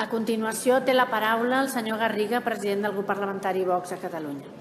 A continuació té la paraula el senyor Garriga, president del grup parlamentari Vox a Catalunya.